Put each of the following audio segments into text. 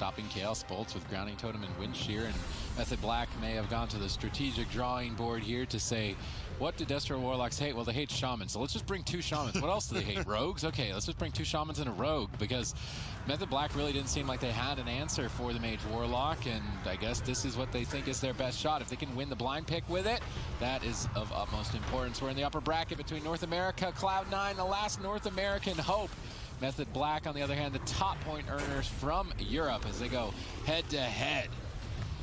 stopping Chaos Bolts with Grounding Totem and Wind Shear, and Method Black may have gone to the strategic drawing board here to say, what do Destro Warlocks hate? Well, they hate shamans, so let's just bring two shamans. What else do they hate? Rogues? Okay, let's just bring two shamans and a rogue, because Method Black really didn't seem like they had an answer for the Mage Warlock, and I guess this is what they think is their best shot. If they can win the blind pick with it, that is of utmost importance. We're in the upper bracket between North America, Cloud9, the last North American hope. Method Black, on the other hand, the top point earners from Europe as they go head to head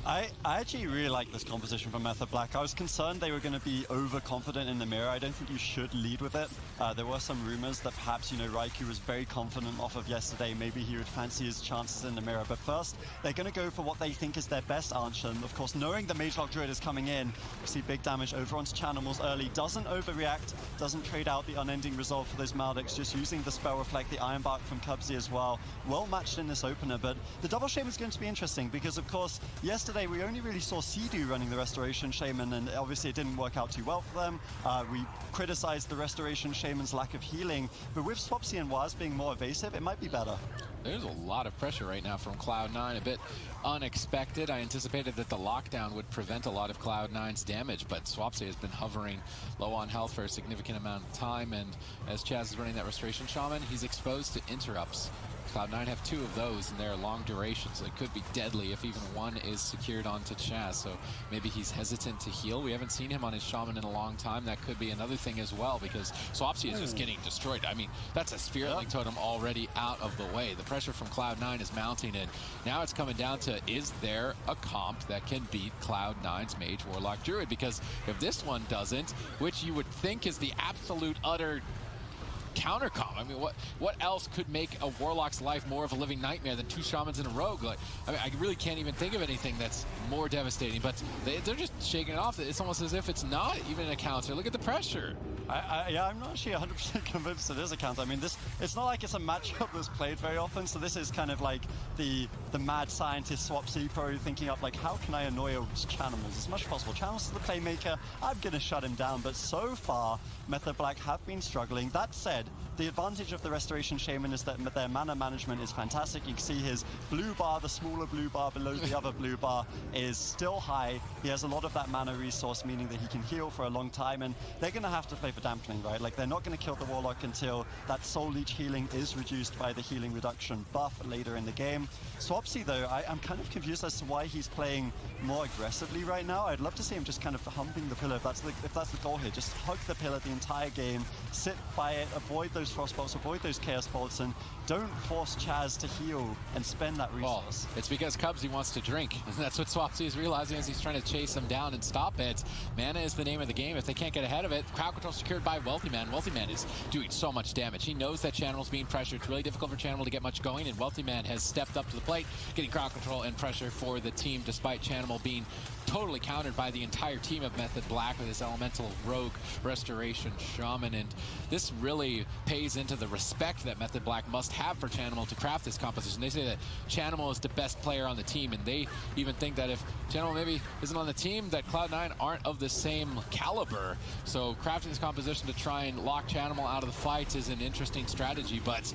I, I actually really like this composition from Method Black. I was concerned they were going to be overconfident in the mirror. I don't think you should lead with it. Uh, there were some rumors that perhaps, you know, Raikou was very confident off of yesterday. Maybe he would fancy his chances in the mirror. But first, they're going to go for what they think is their best. And of course, knowing the Mage Lock Druid is coming in, see big damage over onto Chanimals early. Doesn't overreact, doesn't trade out the unending resolve for those Maledicts, just using the spell reflect, the Iron Bark from Cubsy as well. Well matched in this opener, but the double shame is going to be interesting because, of course, yesterday we only really saw Cdew running the Restoration Shaman, and obviously it didn't work out too well for them. Uh, we criticized the Restoration Shaman's lack of healing, but with Swapsy and Waz being more evasive, it might be better. There's a lot of pressure right now from Cloud9, a bit unexpected. I anticipated that the lockdown would prevent a lot of Cloud9's damage, but Swapsy has been hovering low on health for a significant amount of time, and as Chaz is running that Restoration Shaman, he's exposed to interrupts. Cloud9 have two of those, and they're long duration, so it could be deadly if even one is secured onto Chaz. So maybe he's hesitant to heal. We haven't seen him on his Shaman in a long time. That could be another thing as well, because Swapsy is just hmm. getting destroyed. I mean, that's a Spirit Link Totem already out of the way. The pressure from Cloud9 is mounting, and now it's coming down to, is there a comp that can beat Cloud9's Mage Warlock Druid? Because if this one doesn't, which you would think is the absolute utter countercom. I mean, what what else could make a Warlock's life more of a living nightmare than two Shamans and a Rogue? Like, I mean, I really can't even think of anything that's more devastating, but they, they're just shaking it off. It's almost as if it's not even a counter. Look at the pressure. I, I, yeah, I'm not actually 100% convinced it is a counter. I mean, this it's not like it's a matchup that's played very often, so this is kind of like the the mad scientist swap probably thinking up, like, how can I annoy Channels as much as possible? Channels is the playmaker, I'm to shut him down, but so far, Method Black have been struggling. That said, the advantage of the Restoration Shaman is that their mana management is fantastic. You can see his blue bar, the smaller blue bar below the other blue bar, is still high. He has a lot of that mana resource, meaning that he can heal for a long time, and they're going to have to play for dampening, right? Like, they're not going to kill the Warlock until that Soul Leech healing is reduced by the healing reduction buff later in the game. Swapsy, though, I, am kind of confused as to why he's playing more aggressively right now. I'd love to see him just kind of humping the pillar if that's the, if that's the goal here. Just hug the pillar the entire game, sit by it, avoid those those Frost Bolts, avoid those Chaos Bolts, and don't force Chaz to heal and spend that resource. Well, it's because Cubsy wants to drink. That's what Swapsy is realizing as he's trying to chase him down and stop it. Mana is the name of the game. If they can't get ahead of it, crowd control secured by Wealthy Man. Wealthy Man is doing so much damage. He knows that Chanimal's being pressured. It's really difficult for Chanimal to get much going, and Wealthy Man has stepped up to the plate, getting crowd control and pressure for the team, despite Chanimal being totally countered by the entire team of Method Black with his elemental rogue restoration shaman. And this really pays into the respect that Method Black must have for Chanimal to craft this composition. They say that Chanimal is the best player on the team, and they even think that if Chanimal maybe isn't on the team, that Cloud9 aren't of the same caliber. So crafting this composition to try and lock Chanimal out of the fight is an interesting strategy, but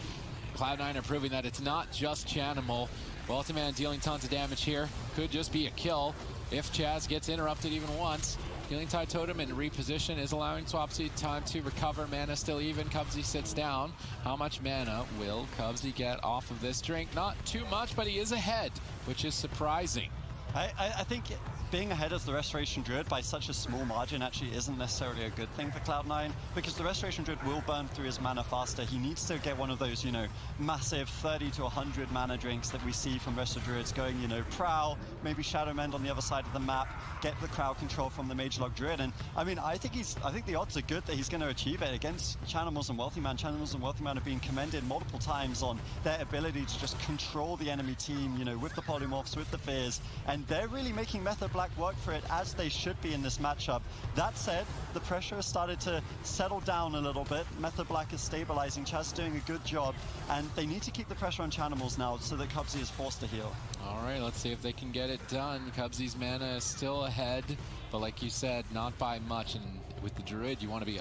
Cloud9 are proving that it's not just Chanimal. Wealthy Man dealing tons of damage here. Could just be a kill if Chaz gets interrupted even once. Healing Tide Totem and reposition is allowing Swapsy time to recover. Mana still even. Cubsy sits down. How much mana will Cubsy get off of this drink? Not too much, but he is ahead, which is surprising. I, I, I think being ahead as the Restoration Druid by such a small margin actually isn't necessarily a good thing for Cloud9 because the Restoration Druid will burn through his mana faster. He needs to get one of those, you know, massive 30 to 100 mana drinks that we see from Resto Druids going, you know, Prowl, maybe Shadowmeld on the other side of the map, get the crowd control from the Mage Lock Druid. And I mean, I think he's, I think the odds are good that he's going to achieve it against Chanimals and Wealthy Man. Chanimals and Wealthy Man have been commended multiple times on their ability to just control the enemy team, you know, with the polymorphs, with the fears, and they're really making Method Black work for it as they should be in this matchup. That said, the pressure has started to settle down a little bit. Method Black is stabilizing. Chaz doing a good job. And they need to keep the pressure on Chanimals now so that Cubsy is forced to heal. All right, let's see if they can get it done. Cubsy's mana is still ahead, but like you said, not by much. And with the Druid, you want to be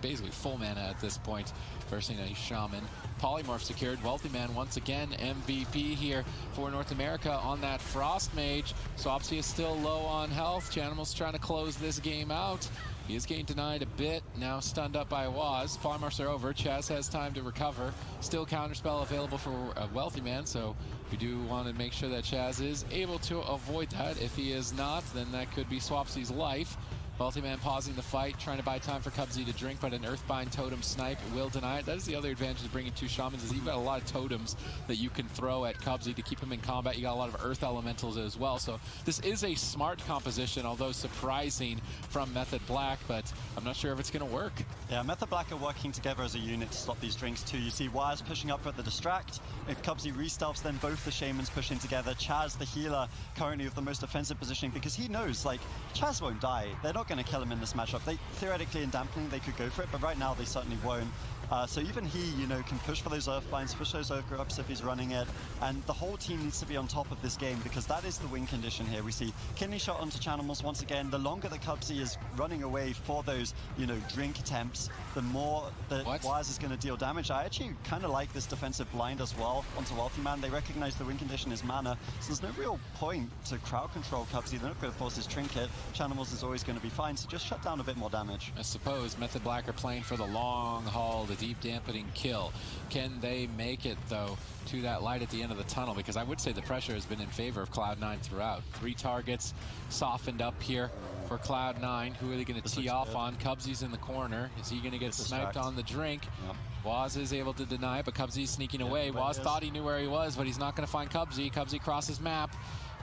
basically full mana at this point, versing a Shaman. Polymorph secured. Wealthy Man once again MVP here for North America on that Frost Mage. Swapsy is still low on health. Chanimal's trying to close this game out. He is getting denied a bit, now stunned up by Waz. Polymorphs are over. Chaz has time to recover. Still counterspell available for a Wealthy Man, so we do want to make sure that Chaz is able to avoid that. If he is not, then that could be Swapsy's life. Wealthy Man pausing the fight, trying to buy time for Cubsy to drink, but an Earthbind Totem snipe will deny it. That is the other advantage of bringing two Shamans, is you've got a lot of totems that you can throw at Cubsy to keep him in combat. You got a lot of Earth Elementals as well, so this is a smart composition, although surprising from Method Black, but I'm not sure if it's going to work. Yeah, Method Black are working together as a unit to stop these drinks too. You see Wires pushing up for the distract. If Cubsy restealths, then both the Shamans push in together. Chaz, the healer, currently with the most offensive positioning because he knows, like, Chaz won't die. They're not going to kill him in this matchup. They theoretically in dampening they could go for it, but right now they certainly won't. Uh, so even he, you know, can push for those Earthbinds, push those Earthgrabs if he's running it, and the whole team needs to be on top of this game because that is the win condition here. We see Kidney Shot onto Chanimals once again. The longer the Cubsy is running away for those, you know, drink attempts, the more the Wires is going to deal damage. I actually kind of like this defensive blind as well onto Wealthy Man. They recognize the win condition is mana, so there's no real point to crowd control Cubsy. They're not going to force his Trinket. Chanimals is always going to be fine, so just shut down a bit more damage. I suppose Method Black are playing for the long haul, the deep dampening kill. Can they make it, though, to that light at the end of the tunnel? Because I would say the pressure has been in favor of Cloud9 throughout. Three targets softened up here for Cloud9. Who are they going to tee off good. on? Cubsy's in the corner. Is he going to get sniped on the drink? Yep. Waz is able to deny, it, but Cubsy's sneaking away. Waz thought he knew where he was, but he's not going to find Cubsy. Cubsy crosses map.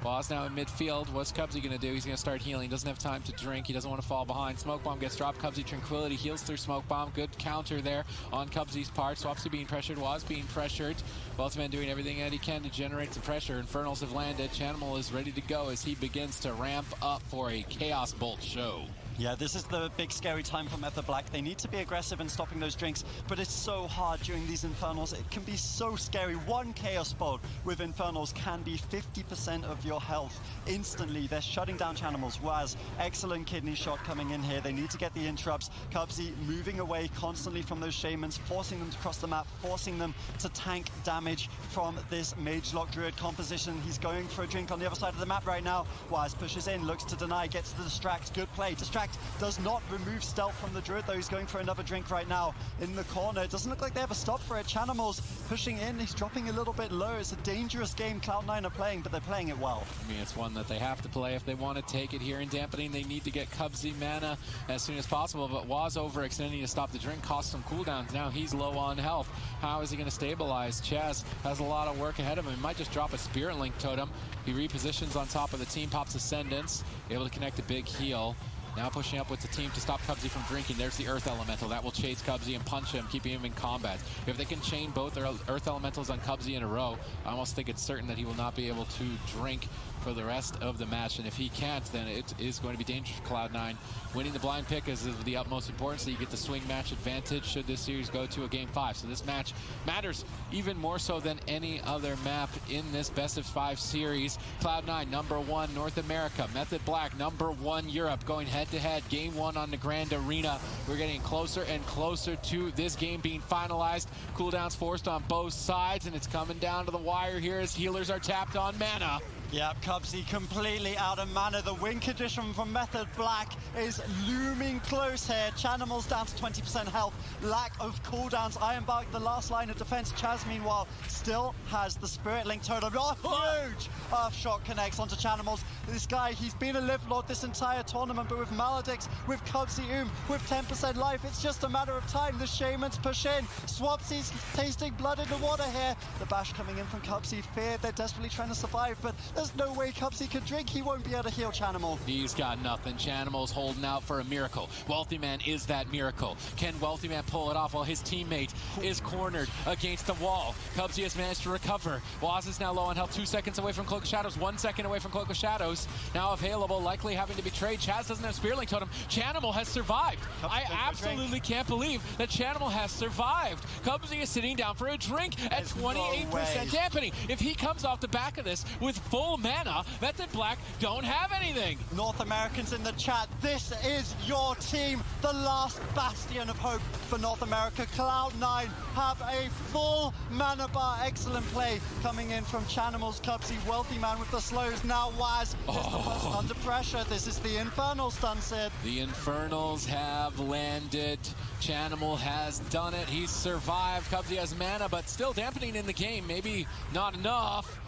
Boss now in midfield. What's Cubsy going to do? He's going to start healing. Doesn't have time to drink. He doesn't want to fall behind. Smoke Bomb gets dropped. Cubsy Tranquility heals through Smoke Bomb. Good counter there on Cubsy's part. Swapsy being pressured. Waz being pressured. Wealthy Man doing everything that he can to generate some pressure. Infernals have landed. Chanimal is ready to go as he begins to ramp up for a Chaos Bolt show. Yeah, this is the big scary time for Method Black. They need to be aggressive in stopping those drinks, but it's so hard during these Infernals. It can be so scary. One Chaos Bolt with Infernals can be 50% of your health instantly. They're shutting down Chanimals. Waz, excellent kidney shot coming in here. They need to get the interrupts. Cubsy moving away constantly from those Shamans, forcing them to cross the map, forcing them to tank damage from this Mage Lock Druid composition. He's going for a drink on the other side of the map right now. Waz pushes in, looks to deny, gets the distract. Good play. Distract does not remove stealth from the Druid, though he's going for another drink right now in the corner. It doesn't look like they have a stop for it. Chanimals pushing in, he's dropping a little bit low. It's a dangerous game Cloud9 are playing, but they're playing it well. I mean, it's one that they have to play if they want to take it here in dampening. They need to get Cubsy mana as soon as possible, but Waz overextending to stop the drink, cost some cooldowns. Now he's low on health. How is he going to stabilize? Chaz has a lot of work ahead of him. He might just drop a Spirit Link Totem. He repositions on top of the team, pops Ascendance, able to connect a big heal. Now pushing up with the team to stop Cubsy from drinking. There's the Earth Elemental. That will chase Cubsy and punch him, keeping him in combat. If they can chain both Earth Elementals on Cubsy in a row, I almost think it's certain that he will not be able to drink for the rest of the match. And if he can't, then it is going to be dangerous for Cloud9. Winning the blind pick is of the utmost importance so you get the swing match advantage should this series go to a game five. So this match matters even more so than any other map in this best of five series. Cloud9, number one, North America. Method Black, number one, Europe, going head to head. Game one on the Grand Arena. We're getting closer and closer to this game being finalized. Cooldowns forced on both sides, and it's coming down to the wire here as healers are tapped on mana. Yep, Cubsy completely out of mana. The win condition from Method Black is looming close here. Chanimals down to 20% health. Lack of cooldowns. Ironbark, the last line of defense. Chaz, meanwhile, still has the Spirit Link totem. Oh, huge! Earth Shock connects onto Chanimals. This guy, he's been a Live Lord this entire tournament, but with Maledicts, with Cubsy Oom, with 10% life, it's just a matter of time. The Shamans push in. Swapsy's tasting blood in the water here. The bash coming in from Cubsy. Fear, they're desperately trying to survive, but there's no way Cubsy can drink. He won't be able to heal Chanimal. He's got nothing. Chanimal's holding out for a miracle. Wealthy Man is that miracle. Can Wealthy Man pull it off while his teammate is cornered against the wall? Cubsy has managed to recover. Waz is now low on health, two seconds away from Cloak of Shadows, one second away from Cloak of Shadows. Now available, likely having to be trade. Chaz doesn't have Spirit Link Totem. Chanimal has survived. Cubsy I absolutely can't believe that Chanimal has survived. Cubsy is sitting down for a drink at 28% no dampening. If he comes off the back of this with full full mana. Method Black don't have anything. North Americans in the chat, this is your team. The last bastion of hope for North America. Cloud9 have a full mana bar. Excellent play coming in from Chanimals, Cubsy, Wealthy Man with the slows. Now Waz oh. under pressure. This is the Infernal stun set. The Infernals have landed. Chanimal has done it. He's survived. Cubsy has mana, but still dampening in the game. Maybe not enough.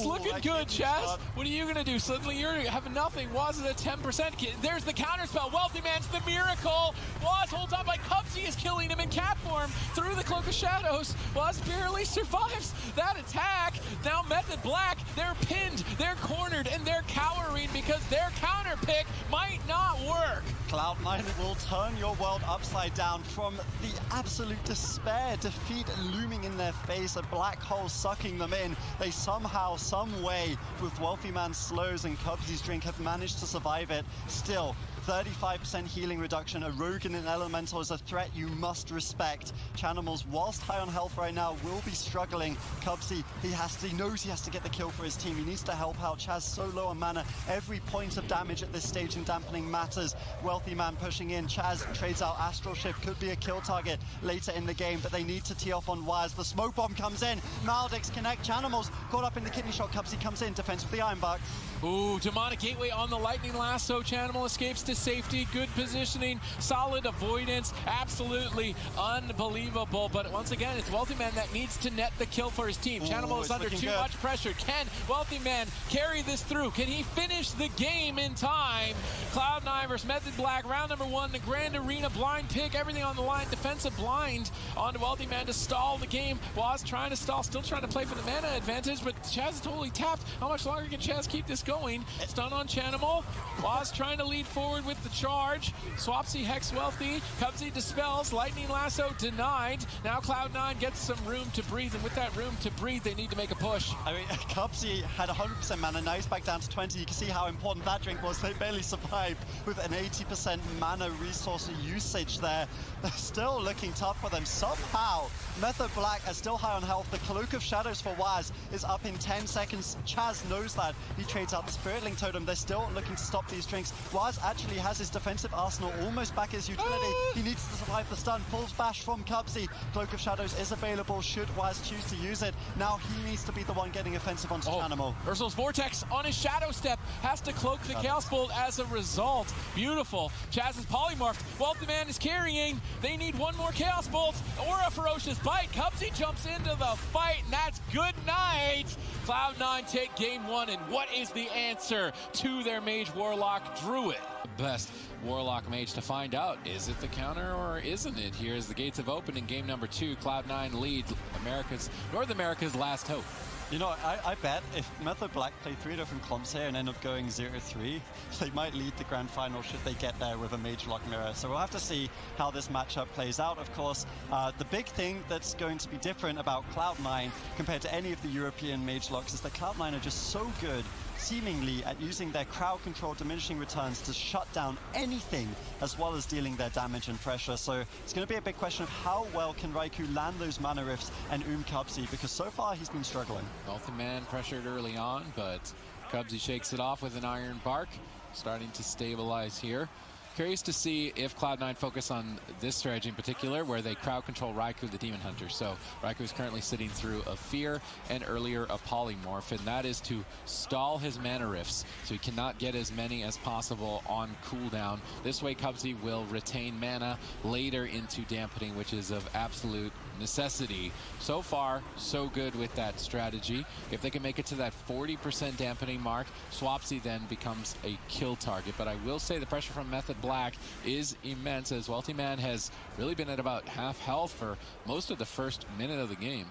It's looking good, Chaz. What are you going to do? Suddenly you're having nothing. Was it a 10%? There's the counter spell. Wealthy Man's the miracle. Waz holds on by Cubsy is killing him in cat form through the Cloak of Shadows. Waz barely survives that attack. Now Method Black, they're pinned, they're cornered, and they're cowering because their counter pick might not work. Cloud9 will turn your world upside down from the absolute despair, defeat looming in their face, a black hole sucking them in. They somehow some way with Wealthy Man slows and Cubsy's drink have managed to survive it. Still, 35% healing reduction. A Rogan and an Elemental is a threat you must respect. Chanimals, whilst high on health right now, will be struggling. Cubsy, he has to, he knows he has to get the kill for his team. He needs to help out. Chaz so low on mana. Every point of damage at this stage in dampening matters. Wealthy man pushing in. Chaz trades out Astral Shift. Could be a kill target later in the game, but they need to tee off on Waz. The smoke bomb comes in. Maledicts connect. Chanimals caught up in the kidney shot. Cubsy comes in. Defense with the Iron Bark. Ooh, Demonic Gateway on the Lightning Lasso. Chanimal escapes to safety. Good positioning. Solid avoidance. Absolutely unbelievable. But once again, it's Wealthy Man that needs to net the kill for his team. Chanimal is under too good. much pressure. Can Wealthy Man carry this through? Can he finish the game in time? Cloud9 versus Method Black. Round number one. The Grand Arena blind pick. Everything on the line. Defensive blind on Wealthy Man to stall the game. Waz trying to stall. Still trying to play for the mana advantage. But Chaz is totally tapped. How much longer can Chaz keep this going. Stun on Chanimal. Waz trying to lead forward with the charge. Swapsy Hex Wealthy. Cubsy dispels. Lightning Lasso denied. Now Cloud9 gets some room to breathe. And with that room to breathe, they need to make a push. I mean, Cubsy had 100% mana. Now he's back down to 20. You can see how important that drink was. They barely survived with an 80% mana resource usage there. They're still looking tough for them. Somehow, Method Black are still high on health. The Cloak of Shadows for Waz is up in 10 seconds. Chaz knows that. He trades out the Spirit Link Totem. They're still looking to stop these drinks. Waz actually has his defensive arsenal almost back his utility. Ah! He needs to survive the stun. Pulls bash from Cubsy. Cloak of Shadows is available should Waz choose to use it. Now he needs to be the one getting offensive onto oh, Animal. Ursol's Vortex on his Shadow Step has to cloak the uh-huh. Chaos Bolt as a result. Beautiful. Chaz is polymorphed. Wealthy Man is carrying. They need one more Chaos Bolt or a Ferocious Bite. Cubsy jumps into the fight, and that's good night. Cloud9 take game one, and what is the answer to their Mage Warlock Druid? Best Warlock Mage to find out. Is it the counter or isn't it? Here's the gates have opened in game number two. Cloud9 leads America's, North America's last hope. You know, I, I, bet if Method Black play three different clumps here and end up going 0-3, they might lead the grand final should they get there with a Mage Lock Mirror. So we'll have to see how this matchup plays out, of course. Uh, the big thing that's going to be different about Cloud9 compared to any of the European Mage Locks is that Cloud9 are just so good seemingly at using their crowd control diminishing returns to shut down anything as well as dealing their damage and pressure. So it's going to be a big question of how well can Raikou land those mana rifts and Oom Cubsy because so far he's been struggling. Wealthy Man pressured early on, but Cubsy shakes it off with an Iron Bark, starting to stabilize here. Curious to see if Cloud9 focus on this strategy in particular, where they crowd control Raikou, the Demon Hunter. So Raikou is currently sitting through a Fear and earlier a Polymorph, and that is to stall his mana rifts, so he cannot get as many as possible on cooldown. This way, Cubsy will retain mana later into dampening, which is of absolute necessity. So far, so good with that strategy. If they can make it to that 40% dampening mark, Swapsy then becomes a kill target. But I will say the pressure from Method Black is immense as Wealthy Man has really been at about half health for most of the first minute of the game.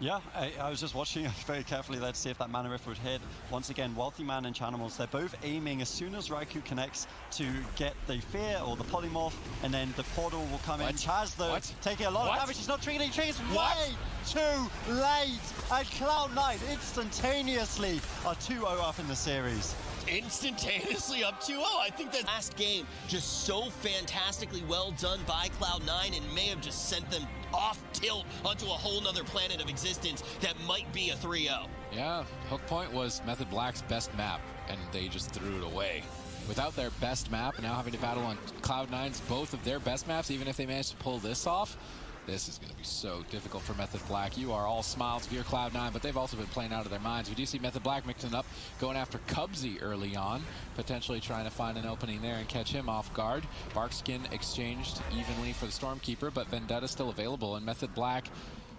Yeah, I, I, was just watching very carefully there to see if that mana rift would hit. Once again, Wealthy Man and Chanimals, they're both aiming as soon as Raikou connects to get the Fear or the Polymorph, and then the portal will come what? in. Chaz, though, what? taking a lot what? of damage. He's not triggering triggers. Way too late. And Cloud9 instantaneously are 2-0 up in the series. instantaneously up 2-0. I think that last game just so fantastically well done by Cloud9 and may have just sent them off tilt onto a whole nother planet of existence that might be a 3-0. Yeah, Hook Point was Method Black's best map, and they just threw it away. Without their best map, and now having to battle on Cloud9's both of their best maps, even if they manage to pull this off, this is going to be so difficult for Method Black. You are all smiles if you're Cloud9, but they've also been playing out of their minds. We do see Method Black mixing up, going after Cubsy early on, potentially trying to find an opening there and catch him off guard. Barkskin exchanged evenly for the Stormkeeper, but Vendetta still available, and Method Black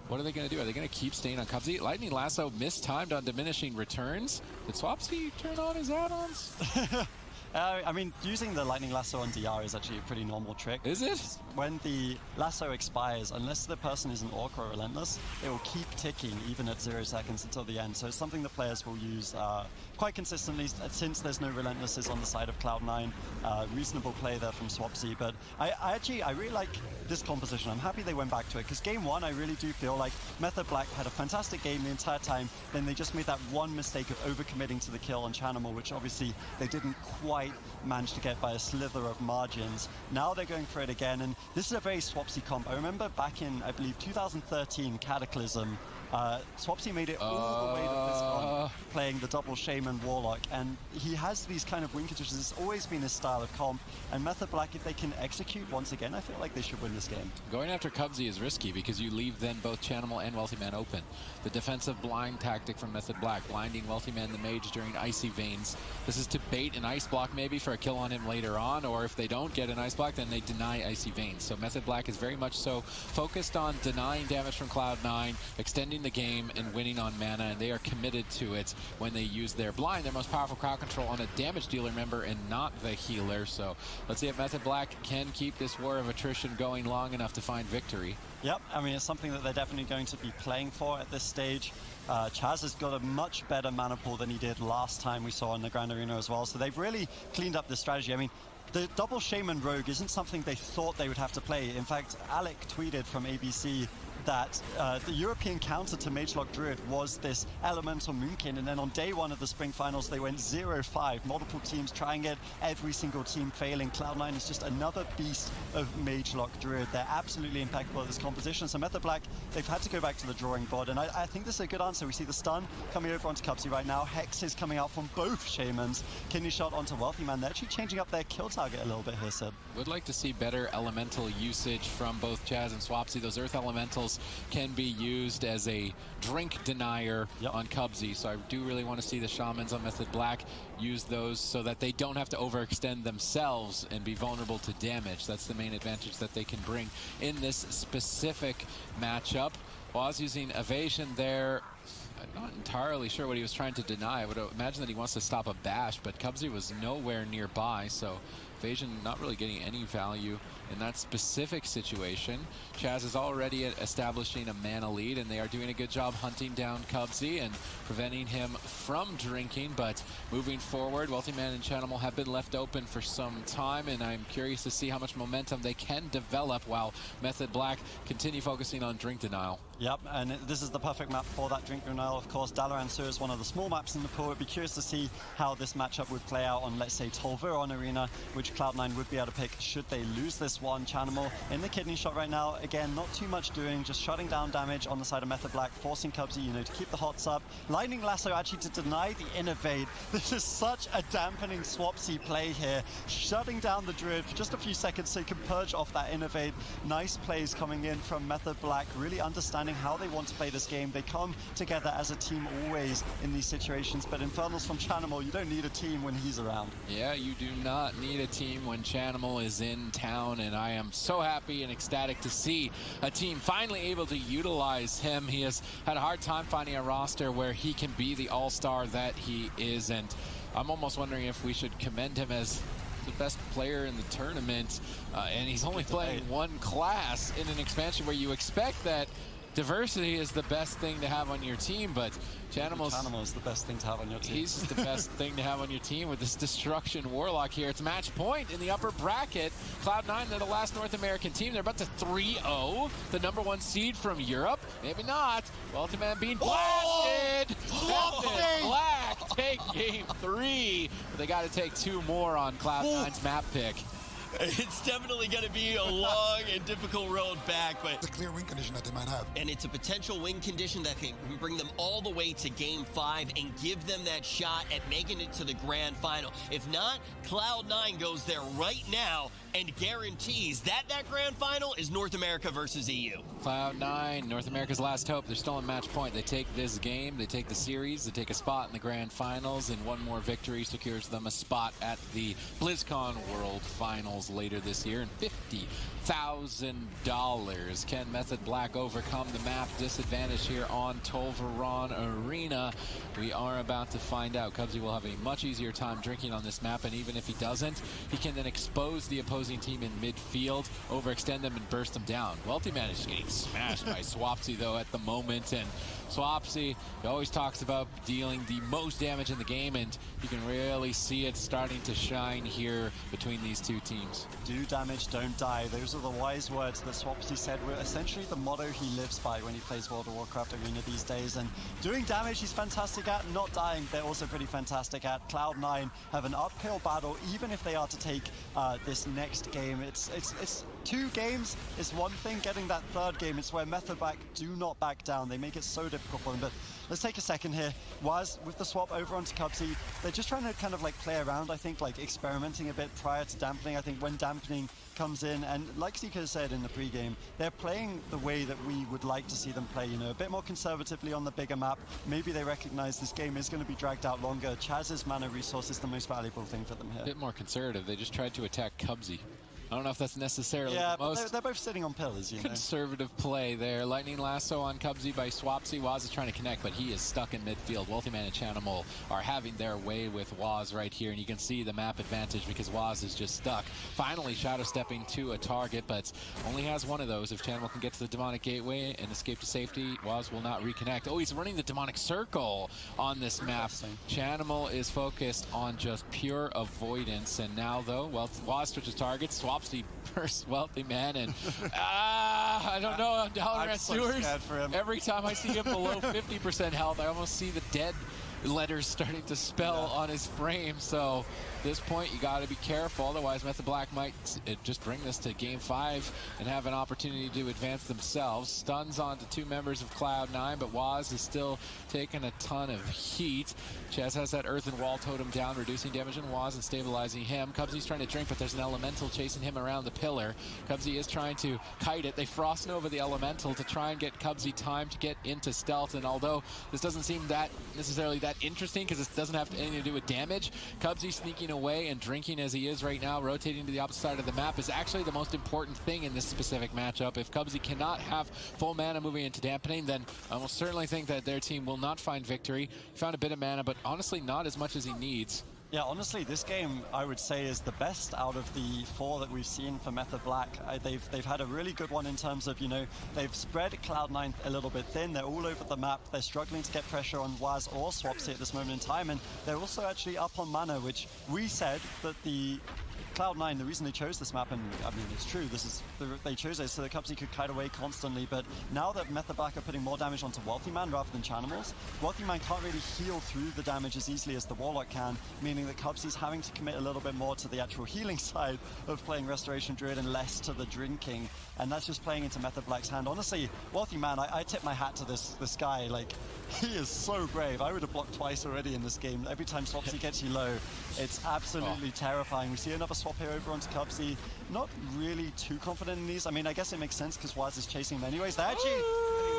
what are they going to do? Are they going to keep staying on Cubsy? Lightning Lasso mistimed on diminishing returns. Did Swapsy turn on his add-ons? Uh, I mean, using the Lightning Lasso on DR is actually a pretty normal trick. Is it? When the lasso expires, unless the person is an Orc or Relentless, it will keep ticking even at zero seconds until the end. So it's something the players will use uh, quite consistently since there's no Relentlesses on the side of Cloud9. Uh, reasonable play there from Swapsy, but I, I, actually, I really like this composition. I'm happy they went back to it, because game one, I really do feel like Method Black had a fantastic game the entire time, then they just made that one mistake of overcommitting to the kill on Chanimal, which obviously they didn't quite manage to get by a slither of margins. Now they're going for it again, and this is a very Swapsy comp. I remember back in, I believe, 2013 Cataclysm, uh, Swapsy made it all the way to this one, playing the double Shaman Warlock, and he has these kind of winkages. It's always been his style of comp, and Method Black, if they can execute once again, I feel like they should win this game. Going after Cubsy is risky because you leave then both Chanimal and Wealthy Man open. The defensive blind tactic from Method Black, blinding Wealthy Man the Mage during Icy Veins. This is to bait an Ice Block maybe for a kill on him later on, or if they don't get an Ice Block, then they deny Icy Veins. So Method Black is very much so focused on denying damage from Cloud9, extending the game and winning on mana, and they are committed to it when they use their blind, their most powerful crowd control on a damage dealer member and not the healer. So let's see if Method Black can keep this war of attrition going long enough to find victory. Yep, I mean, it's something that they're definitely going to be playing for at this stage. Uh, Chaz has got a much better mana pool than he did last time we saw in the Grand Arena as well, so they've really cleaned up the strategy. I mean, the double Shaman Rogue isn't something they thought they would have to play. In fact, Alec tweeted from ABC that uh, the European counter to Magelock Druid was this Elemental Moonkin, and then on day one of the Spring Finals, they went 0-5. Multiple teams trying it, every single team failing. Cloud9 is just another beast of Magelock Druid. They're absolutely impeccable at this composition. So Method Black, they've had to go back to the drawing board, and I, I think this is a good answer. We see the stun coming over onto Cubsy right now. Hex is coming out from both Shamans. Kidney shot onto Wealthy Man. They're actually changing up their kill target a little bit here, Sid. Would like to see better elemental usage from both Chaz and Swapsy. Those Earth Elementals can be used as a drink denier yep. on Cubsy. So I do really want to see the Shamans on Method Black use those so that they don't have to overextend themselves and be vulnerable to damage. That's the main advantage that they can bring in this specific matchup. Waz using evasion there. I'm not entirely sure what he was trying to deny. I would imagine that he wants to stop a bash, but Cubsy was nowhere nearby, so evasion not really getting any value in that specific situation. Chaz is already establishing a mana lead, and they are doing a good job hunting down Cubsy and preventing him from drinking. But moving forward, Wealthy Man and Chanimal have been left open for some time, and I'm curious to see how much momentum they can develop while Method Black continue focusing on drink denial. Yep, and this is the perfect map for that drink denial. Of course, Dalaran Sewers is one of the small maps in the pool. I'd be curious to see how this matchup would play out on, let's say, Tol'viron Arena, which Cloud9 would be able to pick should they lose this one. Chanimal in the kidney shot right now. Again, not too much doing, just shutting down damage on the side of Method Black, forcing Cubsy, you know, to keep the hots up. Lightning Lasso actually to deny the innervate. This is such a dampening Swapsy play here. Shutting down the Druid for just a few seconds so you can purge off that innervate. Nice plays coming in from Method Black, really understanding how they want to play this game. They come together as a team always in these situations, but Infernals from Chanimal, you don't need a team when he's around. Yeah, you do not need a team when Chanimal is in town, and I am so happy and ecstatic to see a team finally able to utilize him. He has had a hard time finding a roster where he can be the all-star that he is, and I'm almost wondering if we should commend him as the best player in the tournament, uh, and he's only playing one class in an expansion where you expect that diversity is the best thing to have on your team, but Chanimal's Animal is the best thing to have on your team. He's the best thing to have on your team with this Destruction Warlock here. It's match point in the upper bracket. Cloud9, they're the last North American team. They're about to 3-0 the number one seed from Europe. Maybe not. Wealthy Man being oh! blasted. Oh! Black take game three. But they got to take two more on Cloud9's map pick. It's definitely going to be a long and difficult road back, but the clear win condition that they might have. And it's a potential win condition that can bring them all the way to game five and give them that shot at making it to the grand final. If not, Cloud9 goes there right now and guarantees that that grand final is North America versus EU. Cloud9, North America's last hope. They're still in match point. They take this game, they take the series, they take a spot in the grand finals, and one more victory secures them a spot at the BlizzCon World Finals later this year. And $50,000. Can Method Black overcome the map disadvantage here on Tol'viron Arena? We are about to find out. Cubsy will have a much easier time drinking on this map, and even if he doesn't, he can then expose the opposing team in midfield, overextend them, and burst them down. Wealthy Man is getting smashed by Swapsy, though, at the moment, and Swapsy he always talks about dealing the most damage in the game, and you can really see it starting to shine here between these two teams. Do damage, don't die. Those are the wise words that Swapsy said were essentially the motto he lives by when he plays World of Warcraft Arena these days. And doing damage he's fantastic at, not dying they're also pretty fantastic at. Cloud9 have an uphill battle, even if they are to take uh, this next game. It's, it's, it's two games is one thing, getting that third game, it's where Method back do not back down. They make it so difficult for them, but let's take a second here. Waz with the swap over onto Cubsy, they're just trying to kind of like play around, I think, like experimenting a bit prior to dampening. I think when dampening comes in, and like Ziqo said in the pregame, they're playing the way that we would like to see them play, you know, a bit more conservatively on the bigger map. Maybe they recognize this game is going to be dragged out longer. Chaz's mana resource is the most valuable thing for them here. A bit more conservative. They just tried to attack Cubsy. I don't know if that's necessarily yeah, the most they're, they're, both sitting on pillars, you know? Conservative play there. Lightning Lasso on Cubsy by Swapsy. Waz is trying to connect, but he is stuck in midfield. Wealthy Man and Chanimal are having their way with Waz right here, and you can see the map advantage because Waz is just stuck. Finally, Shadow stepping to a target, but only has one of those. If Chanimal can get to the Demonic Gateway and escape to safety, Waz will not reconnect. Oh, he's running the Demonic Circle on this map. Chanimal is focused on just pure avoidance, and now, though, well, Waz switches targets, First wealthy man, and ah, I don't know, Dalaran so Every time I see him below 50% health, I almost see the dead letters starting to spell yeah. on his frame. So this point, you got to be careful. Otherwise, Method Black might uh, just bring this to game five and have an opportunity to advance themselves. Stuns onto two members of Cloud9, but Waz is still taking a ton of heat. Chaz has that earthen wall totem down, reducing damage on Waz and stabilizing him. Cubsy's trying to drink, but there's an elemental chasing him around the pillar. Cubsy is trying to kite it. They frost over the elemental to try and get Cubsy time to get into stealth. And although this doesn't seem that necessarily that interesting because it doesn't have anything to do with damage, Cubsy sneaking away and drinking as he is right now, rotating to the opposite side of the map is actually the most important thing in this specific matchup. If Cubsy cannot have full mana moving into dampening, then I will certainly think that their team will not find victory. Found a bit of mana, but honestly not as much as he needs. Yeah, honestly, this game I would say is the best out of the four that we've seen for Method Black. I, they've they've had a really good one in terms of you know they've spread Cloud9 a little bit thin. They're all over the map. They're struggling to get pressure on Waz or Swapsy at this moment in time, and they're also actually up on mana, which we said that the Cloud9, the reason they chose this map, and I mean, it's true, this is they chose it so that Cubsy could kite away constantly, but now that Method Black are putting more damage onto Wealthy Man rather than Chanimals, Wealthy Man can't really heal through the damage as easily as the Warlock can, meaning that Cubsy's having to commit a little bit more to the actual healing side of playing Restoration Druid and less to the drinking, and that's just playing into Method Black's hand. Honestly, Wealthy Man, I, I tip my hat to this, this guy, like, he is so brave. I would have blocked twice already in this game. Every time Swapsy gets you low, it's absolutely oh. terrifying. We see another swap here over onto Cubsy. Not really too confident in these. I mean, I guess it makes sense because Waz is chasing them anyways. They're actually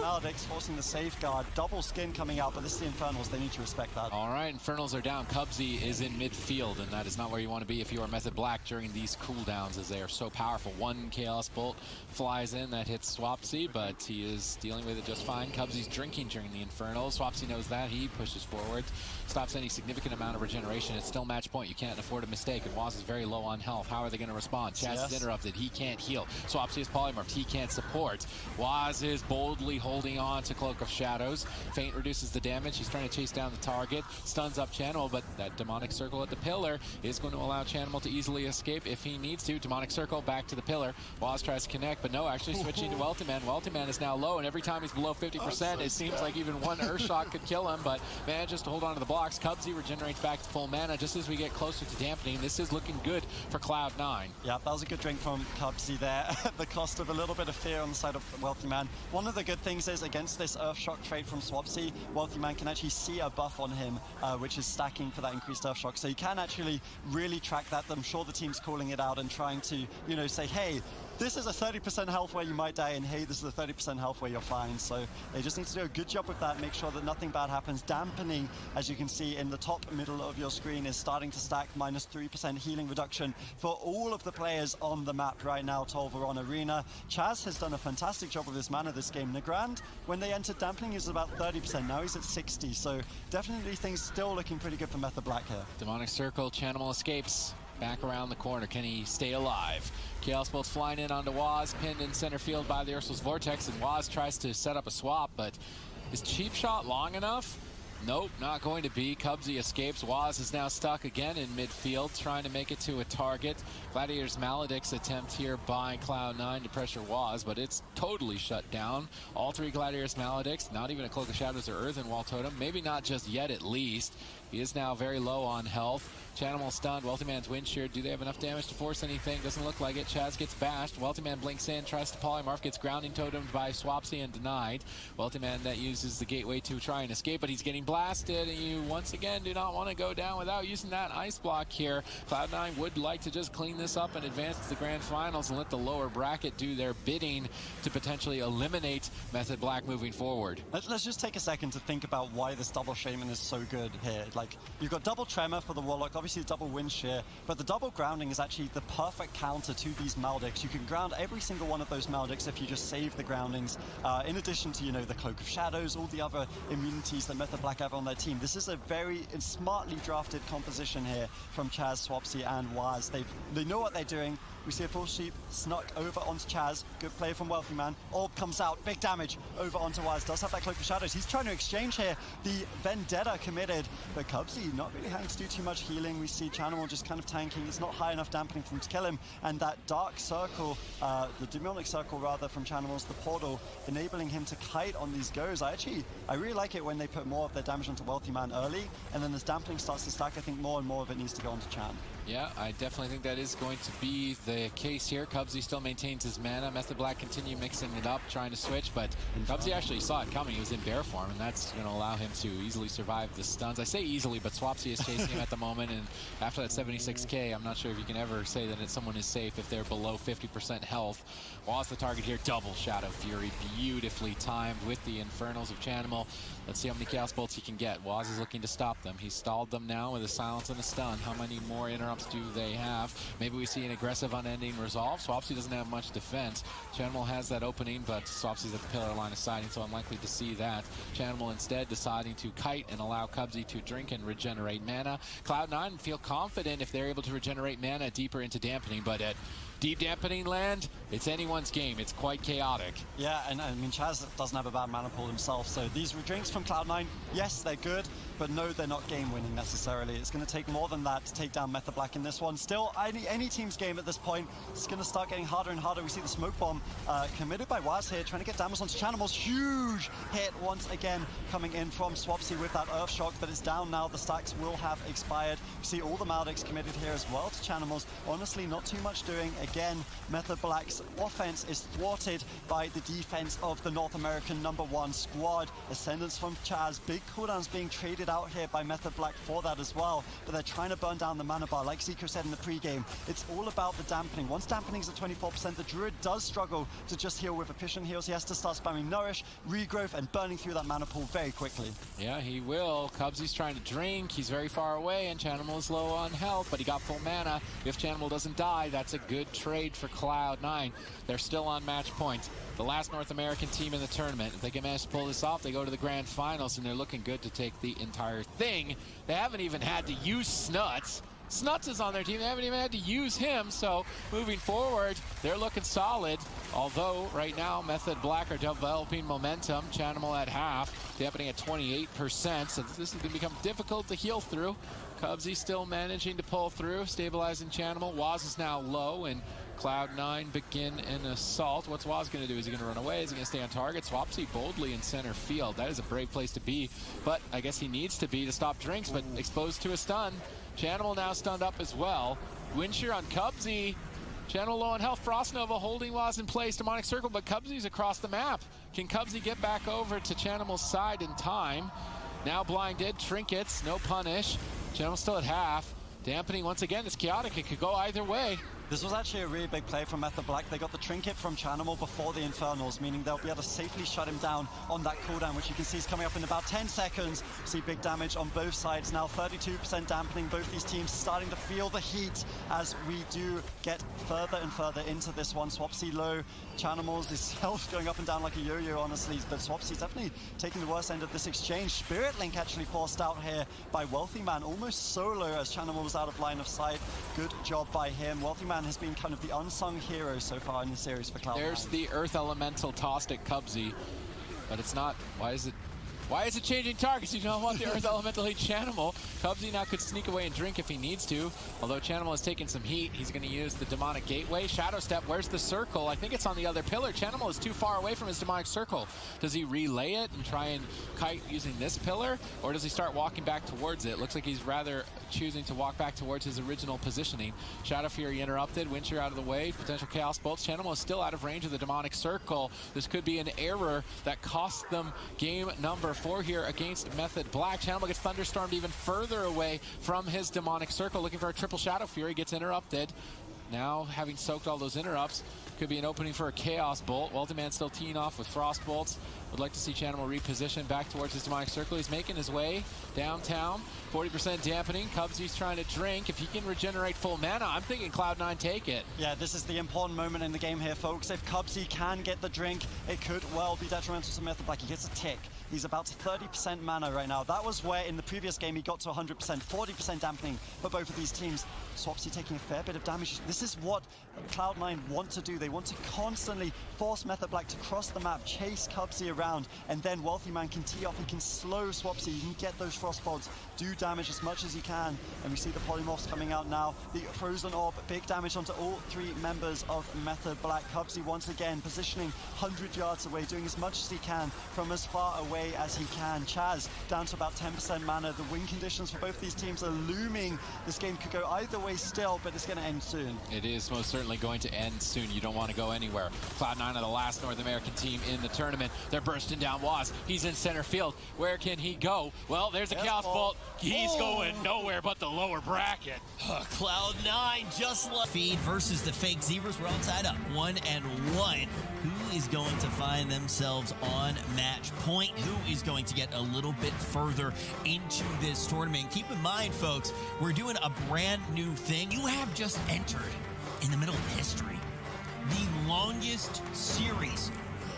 Maledicts forcing the safeguard. Double skin coming out, but this is the Infernals. They need to respect that. All right, Infernals are down. Cubsy is in midfield, and that is not where you want to be if you are Method Black during these cooldowns, as they are so powerful. One Chaos Bolt flies in that hits Swapsy, but he is dealing with it just fine. Cubsy's drinking during the Infernals. Swapsy knows that. He pushes forward, stops any significant amount of regeneration. It's still match point. You can't afford a mistake, and Waz is very low on health. How are they going to respond? Chaz yes. is interrupted. He can't heal. Swapsy is polymorphed. He can't support. Waz is boldly holding holding on to Cloak of Shadows. Feint reduces the damage. He's trying to chase down the target. Stuns up Channel, but that Demonic Circle at the pillar is going to allow Channel to easily escape if he needs to. Demonic Circle back to the pillar. Waz tries to connect, but no, actually switching to Wealthy Man. Weltyman is now low, and every time he's below 50%, oh, so it seems like even one Earth Shock could kill him, but manages to hold on to the blocks. Cubsy regenerates back to full mana just as we get closer to dampening. This is looking good for Cloud9. Yeah, that was a good drink from Cubsy there. the cost of a little bit of fear on the side of Wealthy Man. One of the good things is against this Earth Shock trade from Swapsy, Wealthy Man can actually see a buff on him, uh, which is stacking for that increased Earth Shock. So you can actually really track that. I'm sure the team's calling it out and trying to, you know, say, hey, this is a 30% health where you might die, and hey, this is a 30% health where you're fine. So they just need to do a good job with that, make sure that nothing bad happens. Dampening, as you can see in the top middle of your screen, is starting to stack minus 3% healing reduction for all of the players on the map right now, Tol'viron Arena. Chaz has done a fantastic job with his mana this game. Nagrand, when they entered dampening, he was about 30%. Now he's at 60, so definitely things still looking pretty good for Method Black here. Demonic Circle, Channel escapes back around the corner. Can he stay alive? Chaos Bolt's flying in onto Waz, pinned in center field by the Ursol's Vortex, and Waz tries to set up a swap, but is Cheap Shot long enough? Nope, not going to be. Cubsy escapes. Waz is now stuck again in midfield, trying to make it to a target. Gladiator's Maledict's attempt here by Cloud9 to pressure Waz, but it's totally shut down. All three Gladiator's Maledicts, not even a Cloak of Shadows or Earthen Wall Totem, maybe not just yet at least. He is now very low on health. Channel stunned. Wealthy Man's wind. Do they have enough damage to force anything? Doesn't look like it. Chaz gets bashed. Wealthy Man blinks in, tries to polymorph, gets grounding totemed by Swapsy and denied. Wealthy Man that uses the gateway to try and escape, but he's getting blasted. And you once again do not want to go down without using that ice block here. Cloud9 would like to just clean this up and advance to the grand finals and let the lower bracket do their bidding to potentially eliminate Method Black moving forward. Let's just take a second to think about why this double shaman is so good here. Like, you've got double tremor for the Warlock, obviously double wind shear, but the double grounding is actually the perfect counter to these Maledicts. You can ground every single one of those Maledicts if you just save the groundings. Uh, in addition to, you know, the Cloak of Shadows, all the other immunities that Method Black have on their team. This is a very smartly drafted composition here from Chaz, Swapsy, and Waz. They they know what they're doing. We see a full sheep snuck over onto Chaz. Good play from Wealthy Man. Orb comes out, big damage over onto Waz. Does have that Cloak of Shadows. He's trying to exchange here. The Vendetta committed, but Cubsy not really having to do too much healing. We see Channel just kind of tanking. It's not high enough dampening for him to kill him. And that Dark Circle, uh, the Demonic Circle rather from Channel's, the portal, enabling him to kite on these goes. I actually, I really like it when they put more of their damage onto Wealthy Man early, and then as dampening starts to stack, I think more and more of it needs to go onto Chan. Yeah, I definitely think that is going to be the case here. Cubsy still maintains his mana. Method Black continue mixing it up, trying to switch, but Cubsy actually saw it coming. He was in bear form, and that's going to allow him to easily survive the stuns. I say easily, but Swapsy is chasing him at the moment, and after that 76k, I'm not sure if you can ever say that someone is safe if they're below 50% health. Waz the target here, double Shadow Fury, beautifully timed with the Infernals of Chanimal. Let's see how many Chaos Bolts he can get. Waz is looking to stop them. He stalled them now with a silence and a stun. How many more interrupts do they have? Maybe we see an aggressive unending resolve. Swapsy doesn't have much defense. Chanimal has that opening, but Swapsy's at the pillar line of sighting, so unlikely to see that. Chanimal instead deciding to kite and allow Cubsy to drink and regenerate mana. Cloud9 feel confident if they're able to regenerate mana deeper into dampening, but at deep dampening land, it's anyone's game. It's quite chaotic. Yeah, and I mean, Chaz doesn't have a bad mana pool himself, so these drinks from Cloud9, yes, they're good, but no, they're not game-winning necessarily. It's going to take more than that to take down Method Black in this one. Still, any, any team's game at this point, it's going to start getting harder and harder. We see the smoke bomb uh, committed by Waz here, trying to get damage onto Channel's huge hit once again coming in from Swapsy with that Earth Shock, but it's down now. The stacks will have expired. We see all the Maledicts committed here as well to Channel's. Honestly, not too much doing. Again, Method Black's offense is thwarted by the defense of the North American number one squad. Ascendance from Chaz, big cooldowns being traded out here by Method Black for that as well, but they're trying to burn down the mana bar. Like Ziqo said in the pregame, it's all about the dampening. Once dampening's at 24%, the Druid does struggle to just heal with efficient heals. He has to start spamming Nourish, Regrowth, and burning through that mana pool very quickly. Yeah, he will. Cubsy's trying to drink. He's very far away, and Chanimal is low on health, but he got full mana. If Chanimal doesn't die, that's a good trade for Cloud9. They're still on match point. The last North American team in the tournament. If they can manage to pull this off, they go to the grand finals, and they're looking good to take the entire thing. They haven't even had to use Snutz. Snutz is on their team. They haven't even had to use him. So moving forward, they're looking solid. Although right now Method Black are developing momentum. Chanimal at half, dampening at 28%. So this is going to become difficult to heal through. Cubsy still managing to pull through, stabilizing Chanimal. Waz is now low and Cloud9 begin an assault. What's Waz going to do? Is he going to run away? Is he going to stay on target? Swapsy boldly in center field. That is a brave place to be, but I guess he needs to be to stop Drinks, but exposed to a stun. Chanimal now stunned up as well. Wind Shear on Cubsy. Channel low on health. Frostnova holding Waz in place. Demonic Circle, but Cubsy's across the map. Can Cubsy get back over to Chanimal's side in time? Now blinded. Trinkets. No punish. Chanimal still at half. Dampening once again. It's chaotic. It could go either way. This was actually a really big play from Method Black. They got the trinket from Chanimal before the Infernals, meaning they'll be able to safely shut him down on that cooldown, which you can see is coming up in about 10 seconds. See big damage on both sides now, 32% dampening. Both these teams starting to feel the heat as we do get further and further into this one. Swapsy low, Chanimals, his health going up and down like a yo-yo, honestly, but Swapsy's definitely taking the worst end of this exchange. Spirit Link actually forced out here by Wealthy Man, almost solo as Chanimal was out of line of sight. Good job by him. Wealthy Man has been kind of the unsung hero so far in the series for Cloud9. There's the Earth Elemental tossed at Cubsy, but it's not. Why is it why is it changing targets? You don't want the Earth Elemental Heat Chanimal. Cubsy now could sneak away and drink if he needs to. Although Chanimal has taken some heat, he's going to use the Demonic Gateway. Shadow Step, where's the circle? I think it's on the other pillar. Chanimal is too far away from his Demonic Circle. Does he relay it and try and kite using this pillar? Or does he start walking back towards it? Looks like he's rather choosing to walk back towards his original positioning. Shadow Fury interrupted, Wind Shear out of the way, potential Chaos Bolts. Chanimal is still out of range of the Demonic Circle. This could be an error that costs them game number four here against Method Black. Chanimal gets thunderstormed even further away from his demonic circle, looking for a triple Shadow Fury, gets interrupted. Now, having soaked all those interrupts, could be an opening for a Chaos Bolt. Wealthy Man still teeing off with Frost Bolts. Would like to see Chanimal reposition back towards his Demonic Circle. He's making his way downtown. 40% dampening. Cubsy's trying to drink. If he can regenerate full mana, I'm thinking Cloud9 take it. Yeah, this is the important moment in the game here, folks. If Cubsy can get the drink, it could well be detrimental to Method Black. He gets a tick. He's about 30% mana right now. That was where in the previous game he got to 100%, 40% dampening for both of these teams. Swapxy taking a fair bit of damage. This is what Cloud9 want to do. They want to constantly force Method Black to cross the map, chase Cubsy around, and then Wealthy Man can tee off, he can slow Swapxy, he can get those frost bolts, do damage as much as he can. And we see the polymorphs coming out now. The Frozen Orb, big damage onto all three members of Method Black. Cubsy once again positioning 100 yards away, doing as much as he can from as far away as he can. Chaz down to about 10% mana. The win conditions for both these teams are looming. This game could go either way still, but it's going to end soon. It is most certainly going to end soon. You don't want to go anywhere. Cloud9 are the last North American team in the tournament. They're bursting down Waz. He's in center field. Where can he go? Well, there's a yes, Chaos Bolt. He's oh. going nowhere but the lower bracket. Cloud9 just like feed versus the fake zebras. We're all tied up. One and one. Who is going to find themselves on match point? Who is going to get a little bit further into this tournament? Keep in mind, folks, we're doing a brand new thing. You have just entered in the middle of history the longest series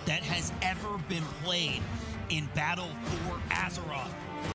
that has ever been played in Battle for Azeroth.